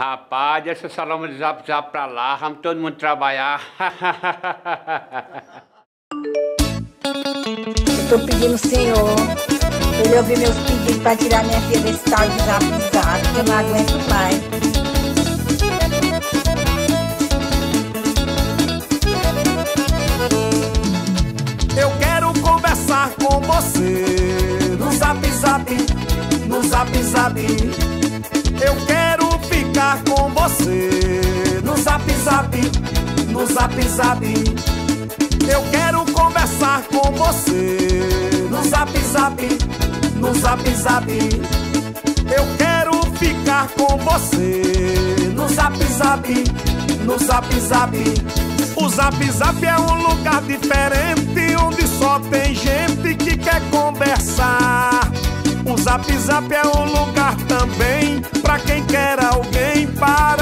Rapaz, deixa o salão de zap zap pra lá, vamos todo mundo trabalhar. Eu tô pedindo o senhor ele ouvir meus pedidos pra tirar minha filha desse tal de zap zap, que eu não aguento mais. Eu quero conversar com você no zap zap, no zap zap. Eu quero você no zap zap, no zap zap. Eu quero conversar com você no zap zap, no zap zap. Eu quero ficar com você no zap zap, no zap zap. O zap zap é um lugar diferente onde só tem gente que quer conversar. O zap zap é um lugar também pra quem quer alguém para.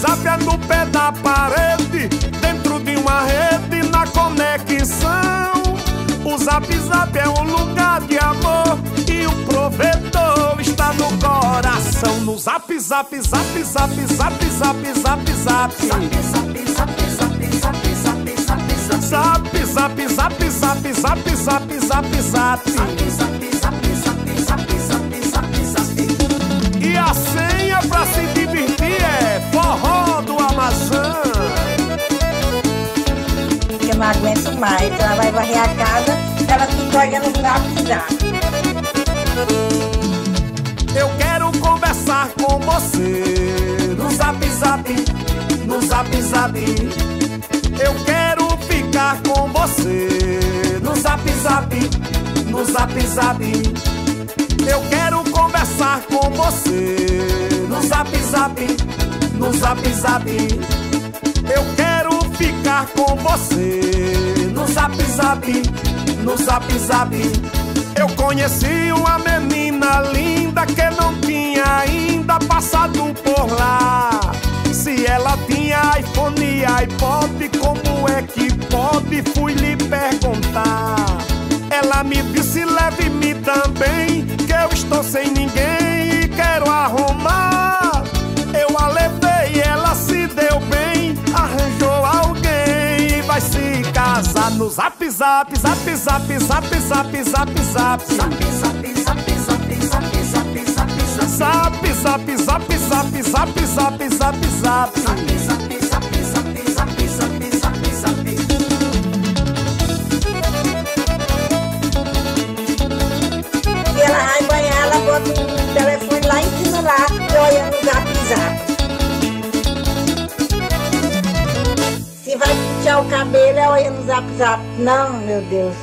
Zap zap é no pé da parede, dentro de uma rede na conexão. O zap zap é um lugar de amor e o provedor está no coração. No zap zap zap zap zap zap zap zap. Zap zap zap zap zap zap zap zap. E não aguento mais. Ela vai varrer a casa, ela fica olhando o zap zap. Eu quero conversar com você no zap zap, no zap zap. Eu quero ficar com você no zap zap, no zap zap. Eu quero conversar com você no zap zap, no zap zap. Eu ficar com você no zap zap, no zap zap. Eu conheci uma menina linda que não tinha ainda passado por lá. Se ela tinha iPhone e iPod, como é que pode? Fui lhe perguntar. Ela me disse: leve-me também, que eu estou sem ninguém e quero arrumar. No zap zap, zap zap, zap zap, zap zap. Zap, zap, zap, zap, zap, zap, zap, zap. E olha no zap zap. Não, meu Deus.